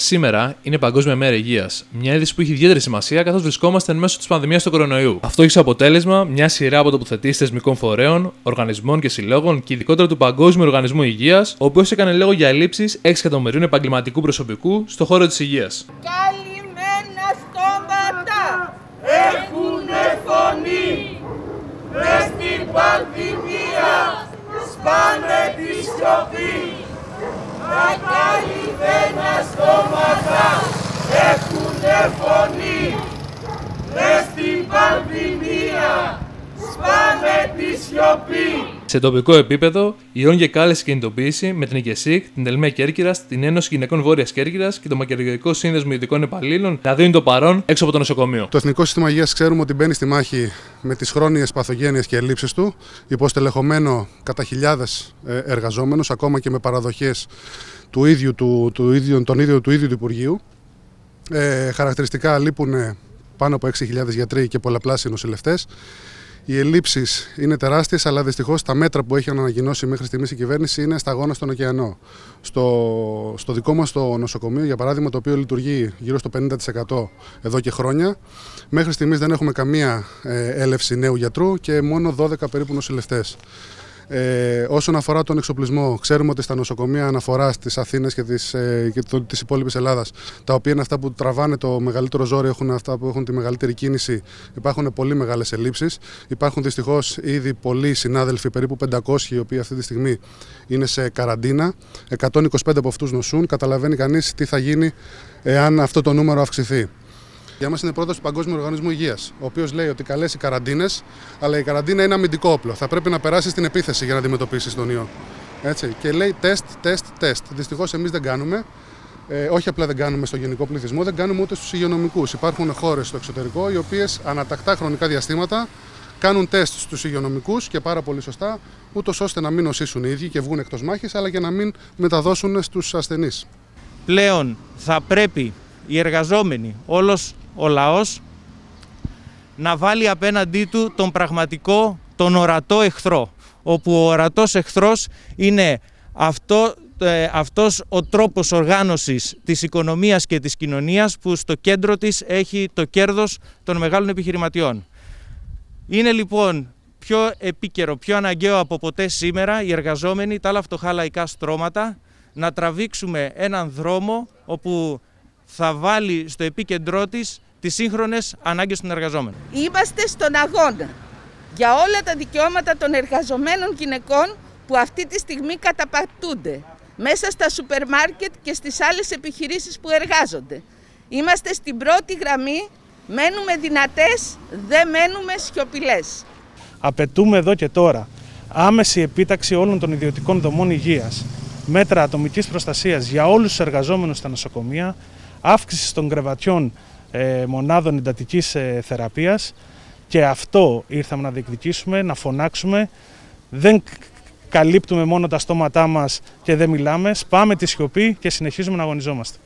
Σήμερα είναι Παγκόσμια Μέρα Υγείας. Μια είδηση που έχει ιδιαίτερη σημασία καθώς βρισκόμαστε εν μέσω της πανδημίας του κορονοϊού. Αυτό έχει σαν αποτέλεσμα μια σειρά από τοποθετήσεις θεσμικών φορέων, οργανισμών και συλλόγων και ειδικότερα του Παγκόσμιου Οργανισμού Υγείας, ο οποίος έκανε λόγο για ελλείψεις 6 εκατομμυρίων επαγγελματικού προσωπικού στον χώρο της υγείας. Καλυμμένα στόματα έχουν φωνή. Μες στην πανδημία σπάνε τη σιωπή. Τα καλυμμένα στόματα έχουν φωνή. Μες στην πανδημία σπάνε τη σιωπή. Σε τοπικό επίπεδο, η ΟΝ και κάλεσε κινητοποίηση με την ΙΚΕΣΥΚ, την Ελμέ Κέρκυρας, την Ένωση Γυναικών Βόρειας Κέρκυρας και το Μακεδονικό Σύνδεσμο Ειδικών Υπαλλήλων να δίνουν το παρόν έξω από το νοσοκομείο. Το Εθνικό Σύστημα Υγείας ξέρουμε ότι μπαίνει στη μάχη με τις χρόνιες παθογένειες και ελλείψεις του, υποστελεχωμένο κατά χιλιάδες εργαζόμενους, ακόμα και με παραδοχές του ίδιου, του, του ίδιου, τον ίδιο, του ίδιου του Υπουργείου. Ε, χαρακτηριστικά λείπουν πάνω από 6.000 γιατροί και πολλαπλάσιοι νοσηλευτές. Οι ελλείψεις είναι τεράστιες, αλλά δυστυχώς τα μέτρα που έχει ανακοινώσει μέχρι στιγμής η κυβέρνηση είναι σταγόνα στον ωκεανό. Στο, στο δικό μας το νοσοκομείο, για παράδειγμα, το οποίο λειτουργεί γύρω στο 50% εδώ και χρόνια, μέχρι στιγμής δεν έχουμε καμία ε, έλευση νέου γιατρού και μόνο 12 περίπου νοσηλευτές. Ε, όσον αφορά τον εξοπλισμό, ξέρουμε ότι στα νοσοκομεία αναφορά στις Αθήνες και τη ε, υπόλοιπη Ελλάδας, τα οποία είναι αυτά που τραβάνε το μεγαλύτερο ζόρι, έχουν αυτά που έχουν τη μεγαλύτερη κίνηση, υπάρχουν πολύ μεγάλες ελλείψεις. Υπάρχουν δυστυχώς ήδη πολλοί συνάδελφοι, περίπου 500, οι οποίοι αυτή τη στιγμή είναι σε καραντίνα. 125 από αυτούς νοσούν. Καταλαβαίνει κανείς τι θα γίνει εάν αυτό το νούμερο αυξηθεί. Για μα είναι πρόταση του Παγκόσμιου Οργανισμού Υγείας, ο οποίος λέει ότι καλέσει καραντίνες, αλλά η καραντίνα είναι αμυντικό όπλο. Θα πρέπει να περάσεις στην επίθεση για να αντιμετωπίσεις τον ιό. Έτσι. Και λέει τεστ, τεστ, τεστ. Δυστυχώς εμείς δεν κάνουμε. Ε, όχι απλά δεν κάνουμε στο γενικό πληθυσμό, δεν κάνουμε ούτε στους υγειονομικούς. Υπάρχουν χώρες στο εξωτερικό οι οποίες ανατακτά χρονικά διαστήματα κάνουν τεστ στους υγειονομικούς και πάρα πολύ σωστά, ούτως ώστε να μην νοσήσουν οι ίδιοι και βγουν εκτός μάχης, αλλά και να μην μεταδώσουν στους ασθενείς. Πλέον θα πρέπει οι εργαζόμενοι, όλος ο λαός να βάλει απέναντί του τον πραγματικό, τον ορατό εχθρό. Όπου ο ορατός εχθρός είναι αυτό, ε, αυτός ο τρόπος οργάνωσης της οικονομίας και της κοινωνίας που στο κέντρο της έχει το κέρδος των μεγάλων επιχειρηματιών. Είναι λοιπόν πιο επίκαιρο, πιο αναγκαίο από ποτέ σήμερα οι εργαζόμενοι, τα άλλα φτωχά λαϊκά στρώματα, να τραβήξουμε έναν δρόμο όπου θα βάλει στο επίκεντρό της τις σύγχρονες ανάγκες των εργαζόμενων. Είμαστε στον αγώνα για όλα τα δικαιώματα των εργαζομένων γυναικών που αυτή τη στιγμή καταπατούνται μέσα στα σούπερ μάρκετ και στις άλλες επιχειρήσεις που εργάζονται. Είμαστε στην πρώτη γραμμή, μένουμε δυνατές, δεν μένουμε σιωπηλές. Απαιτούμε εδώ και τώρα άμεση επίταξη όλων των ιδιωτικών δομών υγείας, μέτρα ατομικής προστασίας για όλους τους εργαζόμενους στα νοσοκομεία, αύξηση των κρεβατιών ε, μονάδων εντατικής ε, θεραπείας και αυτό ήρθαμε να διεκδικήσουμε, να φωνάξουμε. Δεν καλύπτουμε μόνο τα στόματά μας και δεν μιλάμε, σπάμε τη σιωπή και συνεχίζουμε να αγωνιζόμαστε.